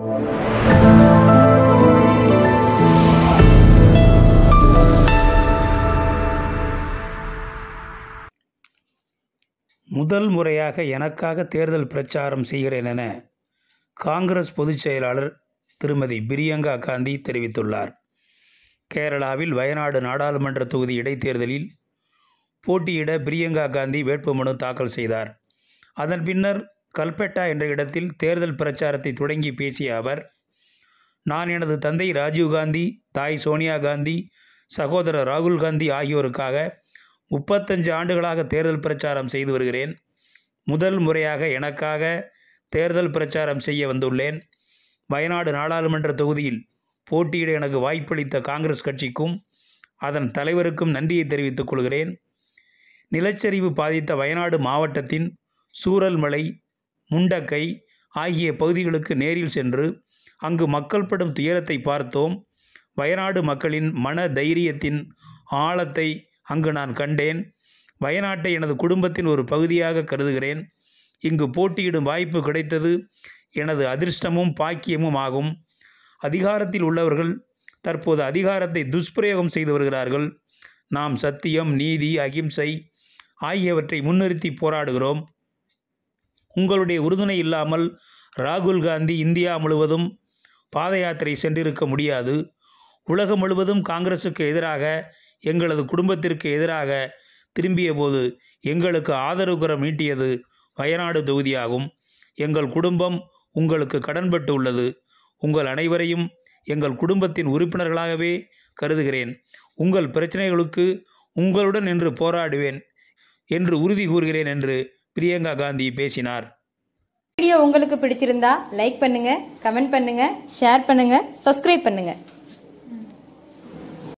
முதல் முறையாக எனக்காக தேர்தல் பிரச்சாரம் செய்கிறேன் என காங்கிரஸ் பொதுச் செயலாளர் திருமதி பிரியங்கா காந்தி தெரிவித்துள்ளார். கேரளாவில் வயநாடு நாடாளுமன்ற தொகுதி இடைத்தேர்தலில் போட்டியிட பிரியங்கா காந்தி வேட்புமனு தாக்கல் செய்தார். அதன் பின்னர் கல்பெட்டா என்ற இடத்தில் தேர்தல் பிரச்சாரத்தை தொடங்கி பேசிய அவர் நான் எனது தந்தை ராஜீவ்காந்தி தாய் சோனியா காந்தி சகோதரர் ராகுல் காந்தி ஆகியோருக்காக முப்பத்தஞ்சு ஆண்டுகளாக தேர்தல் பிரச்சாரம் செய்து வருகிறேன். முதல் முறையாக எனக்காக தேர்தல் பிரச்சாரம் செய்ய வந்துள்ளேன். வயநாடு நாடாளுமன்ற தொகுதியில் போட்டியிட எனக்கு வாய்ப்பளித்த காங்கிரஸ் கட்சிக்கும் அதன் தலைவருக்கும் நன்றியை தெரிவித்துக் கொள்கிறேன். நிலச்சரிவு பாதித்த வயநாடு மாவட்டத்தின் சூரல்மலை முண்டக்கை ஆகிய பகுதிகளுக்கு நேரில் சென்று அங்கு மக்கள் படும் துயரத்தை பார்த்தோம். வயநாடு மக்களின் மன தைரியத்தின் ஆழத்தை அங்கு நான் கண்டேன். வயநாட்டை எனது குடும்பத்தின் ஒரு பகுதியாக கருதுகிறேன். இங்கு போட்டியிடும் வாய்ப்பு கிடைத்தது எனது அதிர்ஷ்டமும் பாக்கியமும் ஆகும். அதிகாரத்தில் உள்ளவர்கள் தற்போது அதிகாரத்தை துஷ்பிரயோகம் செய்து வருகிறார்கள். நாம் சத்தியம் நீதி அகிம்சை ஆகியவற்றை முன்னிறுத்தி போராடுகிறோம். உங்களுடைய உறுதுணை இல்லாமல் ராகுல் காந்தி இந்தியா முழுவதும் பாத யாத்திரை சென்றிருக்க முடியாது. உலகம் முழுவதும் காங்கிரசுக்கு எதிராக எங்களது குடும்பத்திற்கு எதிராக திரும்பிய போது எங்களுக்கு ஆதரவு குரம் ஈட்டியது வயநாடு தொகுதியாகும். எங்கள் குடும்பம் உங்களுக்கு கடன்பட்டு உள்ளது. உங்கள் அனைவரையும் எங்கள் குடும்பத்தின் உறுப்பினர்களாகவே கருதுகிறேன். உங்கள் பிரச்சனைகளுக்கு உங்களுடன் நின்று போராடுவேன் என்று உறுதி கூறுகிறேன் என்று பிரியங்கா காந்தி பேசினார். வீடியோ உங்களுக்கு பிடிச்சிருந்தா லைக் பண்ணுங்க கமெண்ட் பண்ணுங்க ஷேர் பண்ணுங்க சப்ஸ்கிரைப் பண்ணுங்க.